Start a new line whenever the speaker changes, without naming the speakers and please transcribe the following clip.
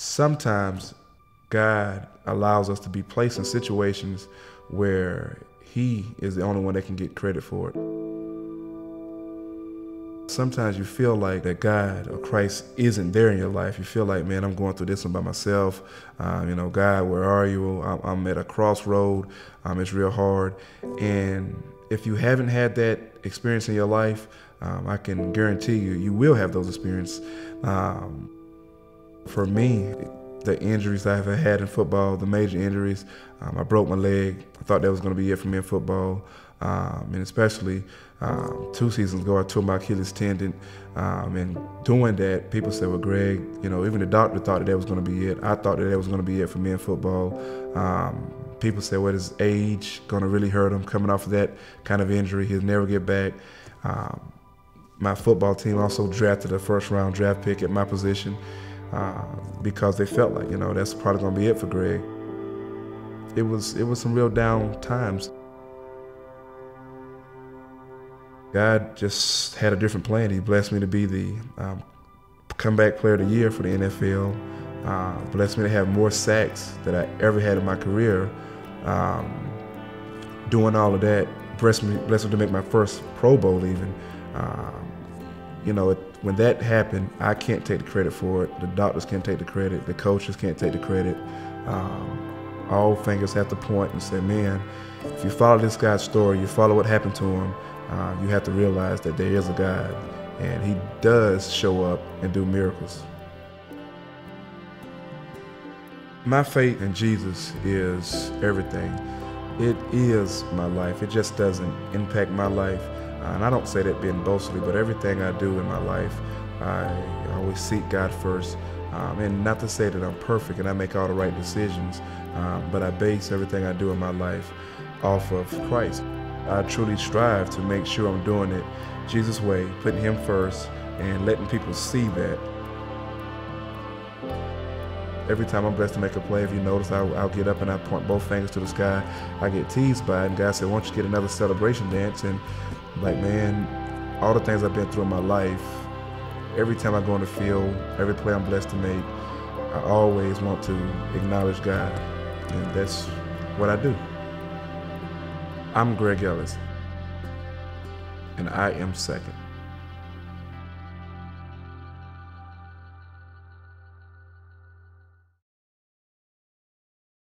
sometimes God allows us to be placed in situations where He is the only one that can get credit for it. Sometimes you feel like that God or Christ isn't there in your life. You feel like, man, I'm going through this one by myself. Um, you know, God, where are you? I'm, I'm at a crossroad. Um, it's real hard. And if you haven't had that experience in your life, um, I can guarantee you, you will have those experiences. For me, the injuries I've had in football, the major injuries, um, I broke my leg. I thought that was going to be it for me in football. Um, and especially um, two seasons ago, I tore my Achilles tendon. Um, and doing that, people said, well, Greg, you know, even the doctor thought that that was going to be it. I thought that that was going to be it for me in football. Um, people said, well, his age going to really hurt him coming off of that kind of injury? He'll never get back. Um, my football team also drafted a first round draft pick at my position uh, because they felt like, you know, that's probably going to be it for Greg. It was, it was some real down times. God just had a different plan. He blessed me to be the um, comeback player of the year for the NFL. Uh, blessed me to have more sacks than I ever had in my career. Um, doing all of that, blessed me, blessed me to make my first Pro Bowl even. Um, you know, when that happened, I can't take the credit for it. The doctors can't take the credit. The coaches can't take the credit. Um, all fingers have to point and say, man, if you follow this guy's story, you follow what happened to him, uh, you have to realize that there is a God, and He does show up and do miracles. My faith in Jesus is everything. It is my life. It just doesn't impact my life. Uh, and I don't say that being boastfully, but everything I do in my life, I always seek God first. Um, and not to say that I'm perfect and I make all the right decisions, um, but I base everything I do in my life off of Christ. I truly strive to make sure I'm doing it Jesus' way, putting Him first, and letting people see that. Every time I'm blessed to make a play, if you notice, I'll, I'll, get up and I point both fingers to the sky. I get teased by it, and God said, Why don't you get another celebration dance? And like, man, all the things I've been through in my life, every time I go on the field, every play I'm blessed to make, I always want to acknowledge God. And that's what I do. I'm Greg Ellis, and I am second.